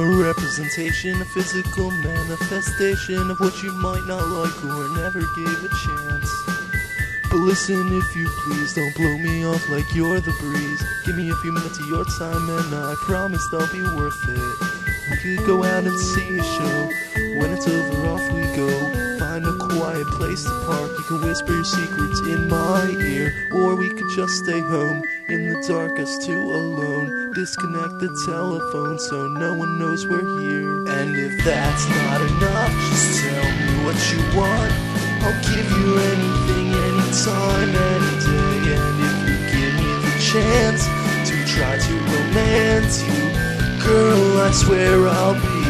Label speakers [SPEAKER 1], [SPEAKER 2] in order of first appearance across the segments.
[SPEAKER 1] a representation, a physical manifestation of what you might not like or never gave a chance. But listen if you please, don't blow me off like you're the breeze. Give me a few minutes of your time and I promise they'll be worth it. We could go out and see a show. When it's over, off we go. Find a quiet place to park. You can whisper your secrets in my ear. Or we could just stay home in the dark, us two alone. Disconnect the telephone so no one knows we're here. And if that's not enough, just tell me what you want. I'll give you anything, anytime, any day. And if you give me the chance to try to romance you, girl, I swear I'll be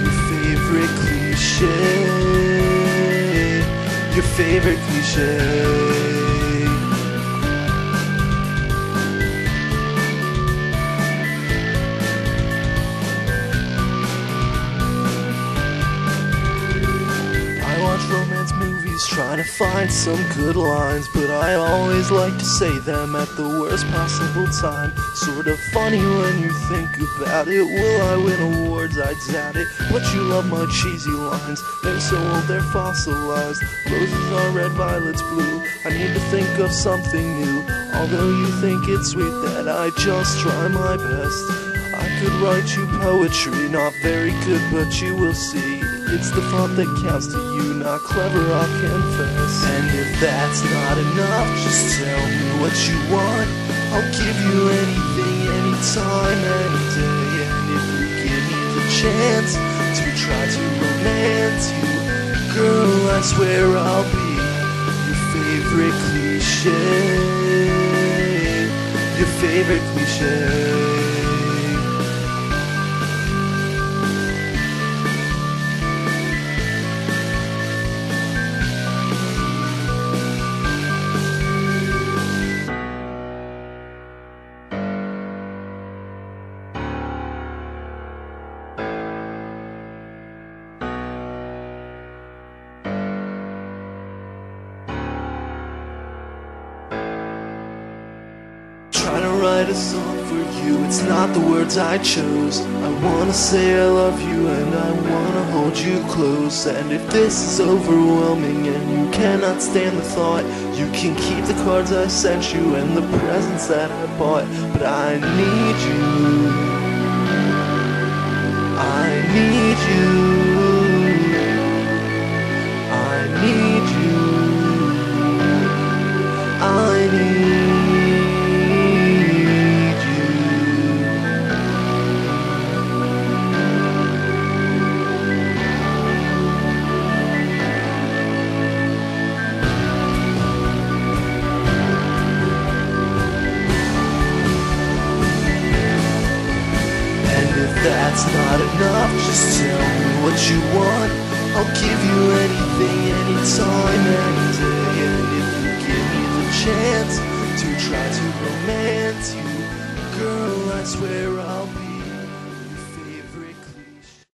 [SPEAKER 1] your favorite cliche. Your favorite cliche. Movies trying to find some good lines, but I always like to say them at the worst possible time. Sort of funny when you think about it. Will I win awards? I doubt it. But you love my cheesy lines. They're so old, they're fossilized. Roses are red, violets blue. I need to think of something new. Although you think it's sweet that I just try my best. I could write you poetry, not very good, but you will see. It's the thought that counts to you, not clever, I'll confess. And if that's not enough, just tell me what you want. I'll give you anything, anytime, any day. And if you give me the chance to try to romance you, girl, I swear I'll be your favorite cliche. Your favorite cliche. Write a song for you, it's not the words I chose. I wanna say I love you and I wanna hold you close. And if this is overwhelming and you cannot stand the thought, you can keep the cards I sent you and the presents that I bought. But I need you. That's not enough, just tell me what you want. I'll give you anything, anytime, any day. And if you give me the chance to try to romance you, girl, I swear I'll be